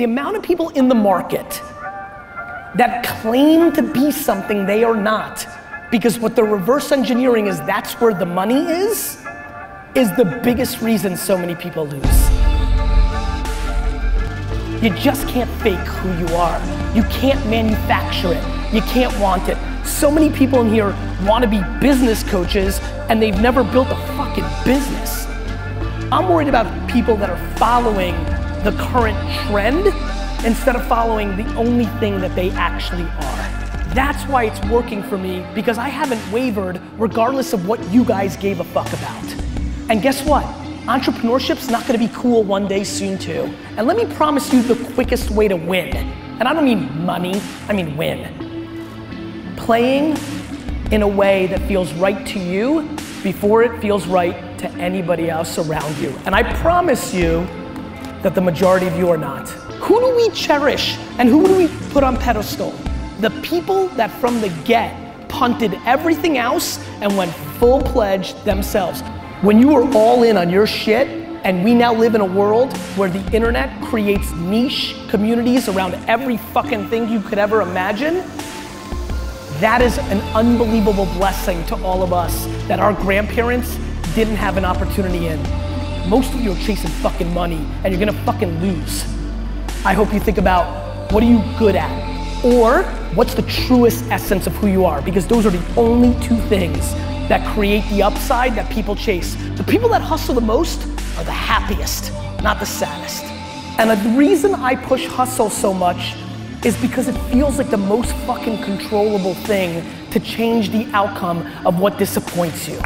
The amount of people in the market that claim to be something they are not because what they're reverse engineering is that's where the money is, is the biggest reason so many people lose. You just can't fake who you are. You can't manufacture it. You can't want it. So many people in here want to be business coaches and they've never built a fucking business. I'm worried about people that are following the current trend instead of following the only thing that they actually are. That's why it's working for me because I haven't wavered regardless of what you guys gave a fuck about. And guess what? Entrepreneurship's not gonna be cool one day soon too. And let me promise you the quickest way to win. And I don't mean money, I mean win. Playing in a way that feels right to you before it feels right to anybody else around you. And I promise you that the majority of you are not. Who do we cherish and who do we put on pedestal? The people that from the get punted everything else and went full pledged themselves. When you were all in on your shit, and we now live in a world where the internet creates niche communities around every fucking thing you could ever imagine, that is an unbelievable blessing to all of us that our grandparents didn't have an opportunity in. Most of you are chasing fucking money and you're gonna fucking lose. I hope you think about what are you good at? Or what's the truest essence of who you are? Because those are the only two things that create the upside that people chase. The people that hustle the most are the happiest, not the saddest. And the reason I push hustle so much is because it feels like the most fucking controllable thing to change the outcome of what disappoints you.